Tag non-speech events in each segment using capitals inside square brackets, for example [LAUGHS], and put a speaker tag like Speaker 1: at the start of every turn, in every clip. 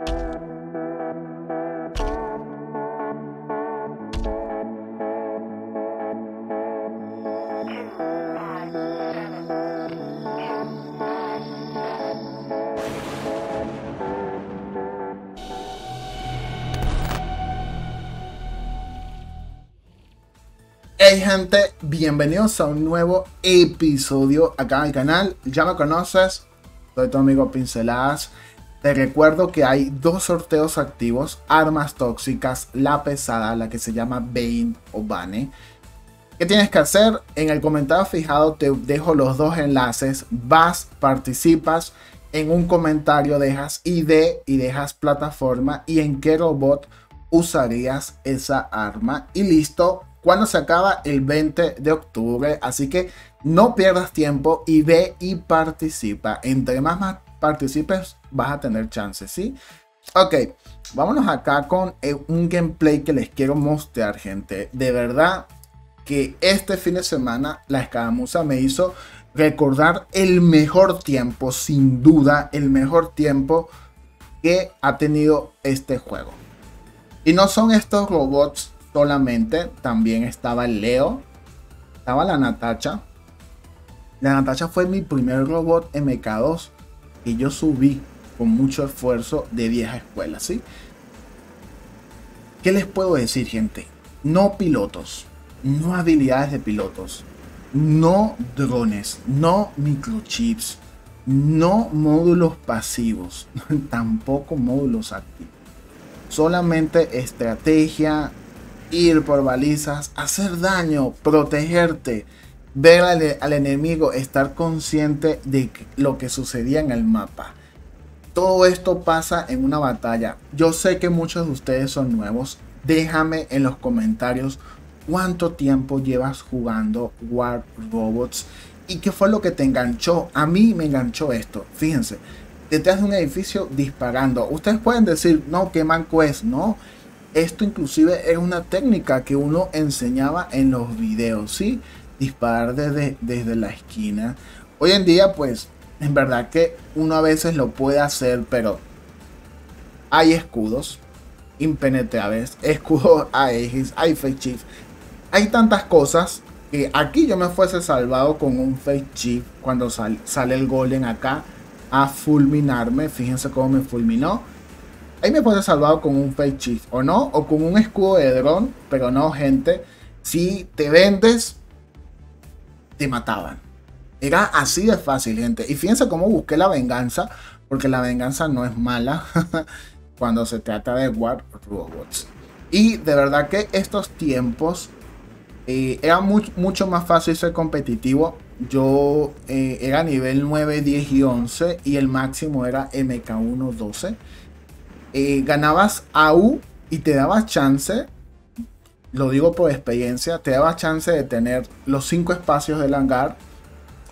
Speaker 1: Hey gente, bienvenidos a un nuevo episodio acá en el canal. Ya me conoces, soy tu amigo Pinceladas. Te recuerdo que hay dos sorteos activos, armas tóxicas, la pesada, la que se llama Bane o Bane. ¿Qué tienes que hacer? En el comentario fijado te dejo los dos enlaces. Vas, participas, en un comentario dejas ID y dejas plataforma y en qué robot usarías esa arma y listo cuando se acaba el 20 de octubre. Así que no pierdas tiempo y ve y participa. Entre más, más participes, vas a tener chances, ¿sí? Ok, vámonos acá con eh, un gameplay que les quiero mostrar, gente. De verdad que este fin de semana la escaramuza me hizo recordar el mejor tiempo, sin duda, el mejor tiempo que ha tenido este juego. Y no son estos robots solamente, también estaba el Leo, estaba la Natacha. La Natacha fue mi primer robot MK2 y yo subí con mucho esfuerzo de vieja escuela, ¿sí? ¿Qué les puedo decir, gente? No pilotos, no habilidades de pilotos, no drones, no microchips, no módulos pasivos, [LAUGHS] tampoco módulos activos. Solamente estrategia, ir por balizas, hacer daño, protegerte, ver al, enemigo, estar consciente de lo que sucedía en el mapa. Todo esto pasa en una batalla. Yo sé que muchos de ustedes son nuevos. Déjame en los comentarios cuánto tiempo llevas jugando War Robots y qué fue lo que te enganchó. A mí me enganchó esto. Fíjense, detrás de un edificio disparando. Ustedes pueden decir, no, qué manco es. No, esto inclusive es una técnica que uno enseñaba en los videos, ¿sí? Disparar desde, desde la esquina. Hoy en día, pues, en verdad que uno a veces lo puede hacer, pero hay escudos impenetrables, [LAUGHS] escudos Aegis, hay fake chief. Hay tantas cosas que aquí yo me fuese salvado con un fake chief cuando sale el golden acá a fulminarme. Fíjense cómo me fulminó Ahí me puede salvado con un fake chief, o no, o con un escudo de dron, pero no, gente. Si te vendes, te mataban. Era así de fácil, gente. Y fíjense cómo busqué la venganza, porque la venganza no es mala [LAUGHS] cuando se trata de War Robots. Y de verdad que estos tiempos eh, era mucho más fácil ser competitivo. Yo eh, era nivel 9, 10 y 11 y el máximo era MK1 12. Eh, ganabas AU y te daba chance, lo digo por experiencia, te daba chance de tener los cinco espacios del hangar,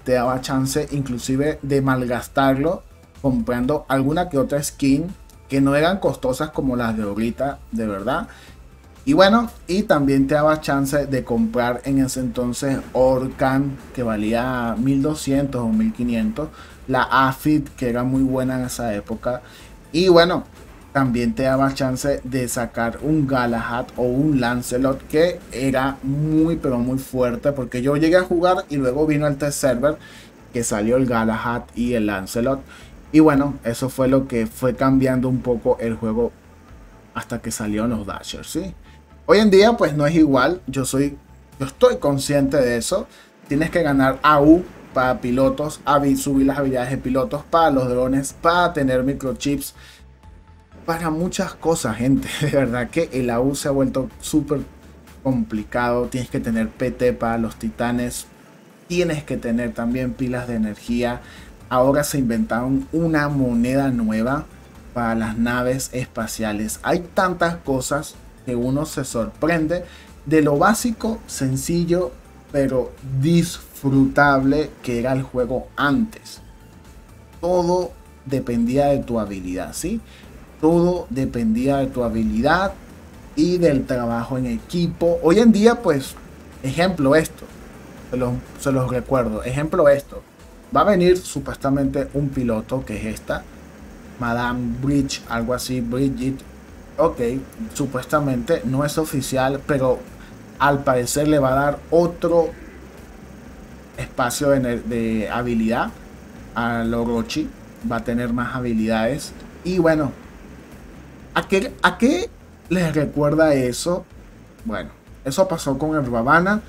Speaker 1: te daba chance inclusive de malgastarlo comprando alguna que otra skin que no eran costosas como las de ahorita, de verdad. Y bueno, y también te daba chance de comprar en ese entonces Orcan, que valía 1200 o 1500. La AFIT, que era muy buena en esa época. Y bueno, también te daba chance de sacar un Galahad o un Lancelot que era muy pero muy fuerte porque yo llegué a jugar y luego vino el test server que salió el Galahad y el Lancelot. Y bueno eso fue lo que fue cambiando un poco el juego hasta que salieron los Dashers ¿sí? hoy en día pues no es igual. Yo soy yo estoy consciente de eso. Tienes que ganar AU para pilotos, subir las habilidades de pilotos para los drones, para tener microchips para muchas cosas, gente. [LAUGHS] De verdad que el AU se ha vuelto súper complicado. Tienes que tener PT para los titanes. Tienes que tener también pilas de energía. Ahora se inventaron una moneda nueva para las naves espaciales. Hay tantas cosas que uno se sorprende de lo básico, sencillo, pero disfrutable que era el juego antes. Todo dependía de tu habilidad, ¿sí? Todo dependía de tu habilidad y del trabajo en equipo. Hoy en día, pues, ejemplo esto, se los, recuerdo, ejemplo esto. Va a venir supuestamente un piloto que es esta. Madame Bridge, algo así, Bridget. Ok, supuestamente no es oficial, pero al parecer le va a dar otro espacio de, habilidad a Orochi. Va a tener más habilidades. Y bueno, ¿a qué, ¿a qué les recuerda eso? Bueno, eso pasó con el Ravana.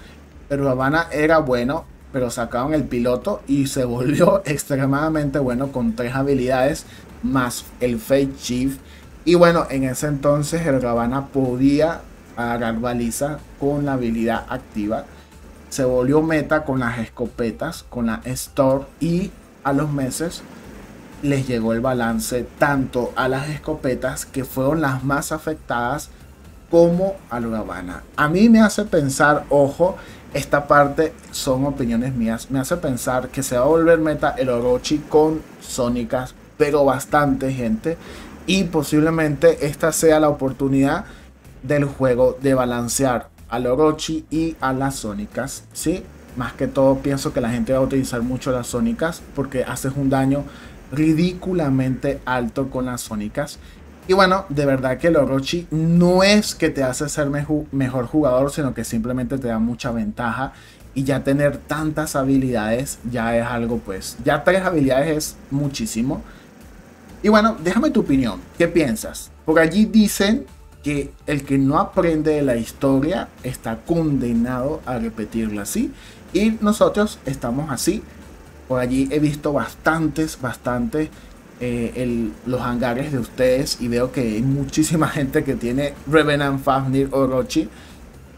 Speaker 1: El Ravana era bueno, pero sacaron el piloto y se volvió [LAUGHS] extremadamente bueno con tres habilidades más el Fate Chief. Y bueno, en ese entonces el Ravana podía agarrar baliza con la habilidad activa. Se volvió meta con las escopetas, con la Store y a los meses les llegó el balance tanto a las escopetas que fueron las más afectadas como a la Ravana. A mí me hace pensar, ojo, esta parte son opiniones mías, me hace pensar que se va a volver meta el Orochi con Sónicas, pero bastante gente. Y posiblemente esta sea la oportunidad del juego de balancear al Orochi y a las Sónicas, ¿sí? Más que todo pienso que la gente va a utilizar mucho las Sónicas porque haces un daño ridículamente alto con las Sónicas. Y bueno, de verdad que el Orochi no es que te hace ser mejor jugador, sino que simplemente te da mucha ventaja. Y ya tener tantas habilidades ya es algo pues, ya tres habilidades es muchísimo. Y bueno, déjame tu opinión, ¿qué piensas? Por allí dicen que el que no aprende de la historia está condenado a repetirla así. Y nosotros estamos así. Por allí he visto bastantes, bastantes eh, los hangares de ustedes y veo que hay muchísima [LAUGHS] gente que tiene Revenant, Fafnir o Rochi.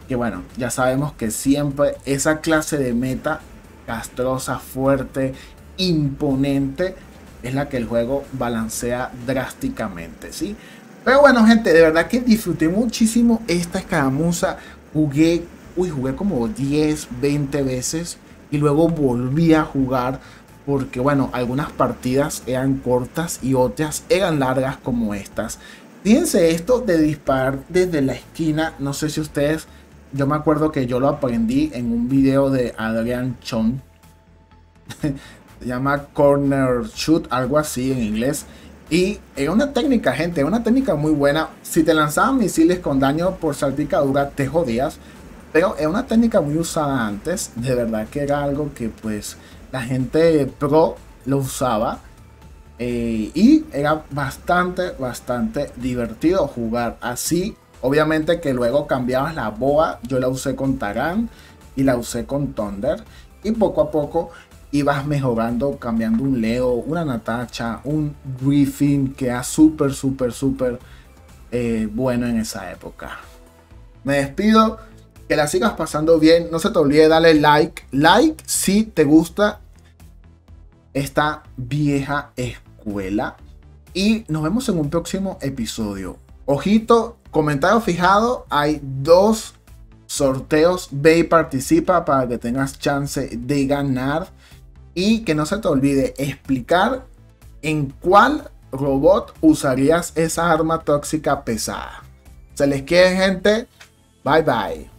Speaker 1: Que bueno, ya sabemos que siempre esa clase de meta castrosa, fuerte, imponente, es la que el juego balancea drásticamente, ¿sí? Pero bueno, gente, de verdad que disfruté muchísimo esta escaramuza. Jugué, uy, jugué como 10, 20 veces y luego volví a jugar porque bueno, algunas partidas eran cortas y otras eran largas como estas. Fíjense esto de disparar desde la esquina, no sé si ustedes, yo me acuerdo que yo lo aprendí en un video de Adrian Chon. [LAUGHS] Se llama Corner Shoot, algo así en inglés. Y era una técnica, gente, una técnica muy buena. Si te lanzaban misiles con daño por salpicadura, te jodías. Pero es una técnica muy usada antes. De verdad que era algo que pues la gente pro lo usaba. Eh, y era bastante, bastante divertido jugar así. Obviamente que luego cambiabas la boa. Yo la usé con Taran y la usé con Thunder. Y poco a poco ibas mejorando, cambiando un Leo, una Natacha, un Griffin que era súper, súper, súper eh, bueno en esa época. Me despido que la sigas pasando bien. No se te olvide darle like. Like si te gusta esta vieja escuela. Y nos vemos en un próximo episodio. Ojito, comentario fijado. Hay dos sorteos. Ve y participa para que tengas chance de ganar. Y que no se te olvide explicar en cuál robot usarías esa arma tóxica pesada. Se les quiere gente. Bye bye.